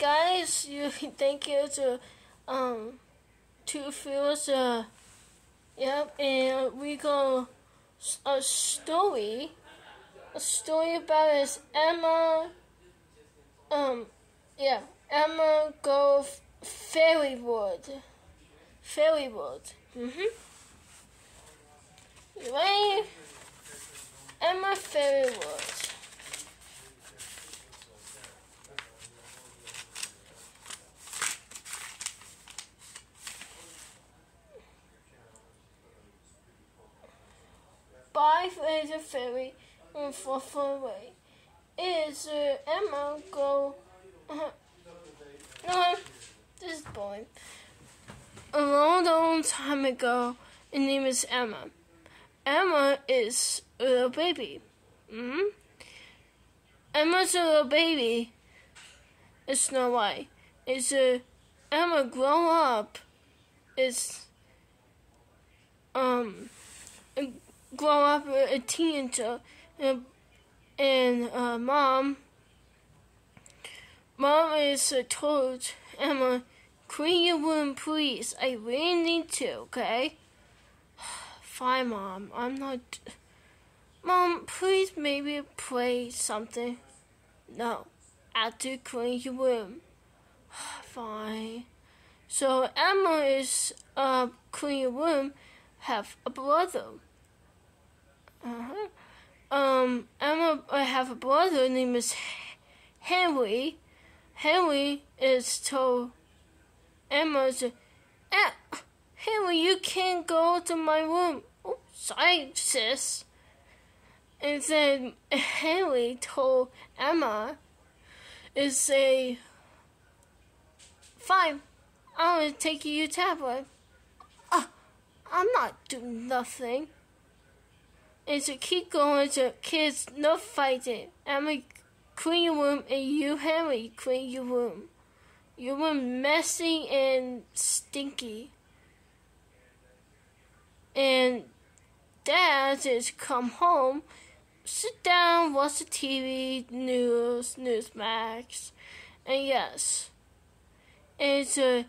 guys, you thank you to um to Phil's uh yep and we go a story a story about his Emma um yeah Emma go Fairywood Fairywood mhm you Five is a fairy and four far away. Is uh, Emma go? Uh, no, this is boring. A long, long time ago, her name is Emma. Emma is a little baby. hmm Emma's a little baby. It's Snow White. It's a Emma grow up. Is um grow up a teenager and, and uh, mom mom is uh, told Emma clean your room please I really need to okay? Fine mom I'm not mom please maybe play something. No after clean your room fine. So Emma is uh clean your room have a brother uh-huh. Um, Emma, I have a brother named is Henry. Henry is told Emma, eh, Henry, you can't go to my room. Oh, sorry, sis. And then Henry told Emma, is say, fine, I'm gonna take you your tablet. Ah, I'm not doing nothing and to keep going to kids no fighting. Emma clean your room and you Henry clean your room. Your room messy and stinky. And dad is come home, sit down, watch the TV, news, Newsmax, and yes, it's uh,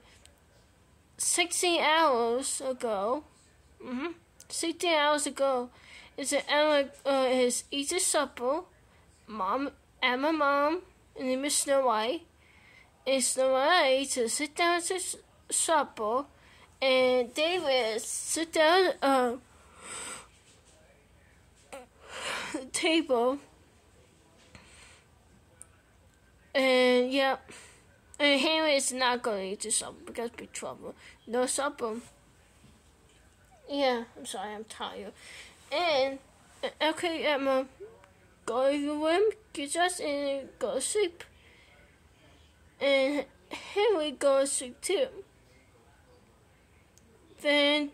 16 hours ago. Mm-hmm. 16 hours ago, is it Emma uh, is eating supper. Mom, Emma, mom, and name is Snow White. And Snow White to sit down to supper, and David sit down uh table. And yeah, and Henry is not going to supper because be trouble. No supper. Yeah, I'm sorry, I'm tired. And okay, Emma, go to your room, get dressed, and go to sleep. And Henry goes to sleep too. Then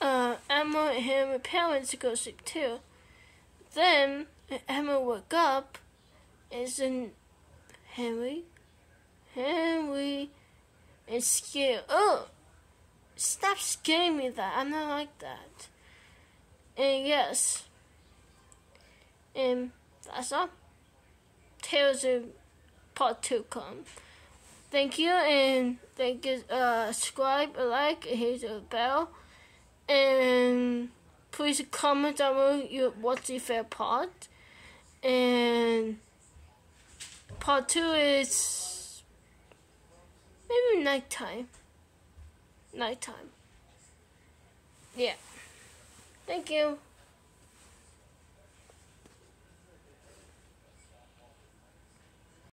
uh, Emma and her parents go to sleep too. Then Emma woke up, and then Henry, Henry, and scared. Oh, scaring me! That I'm not like that. And yes, and that's all. Tales of part two come. Thank you, and thank you. Uh, subscribe, like, hit the bell, and please comment down below your what's your favorite part. And part two is maybe nighttime. Nighttime. Yeah. Thank you.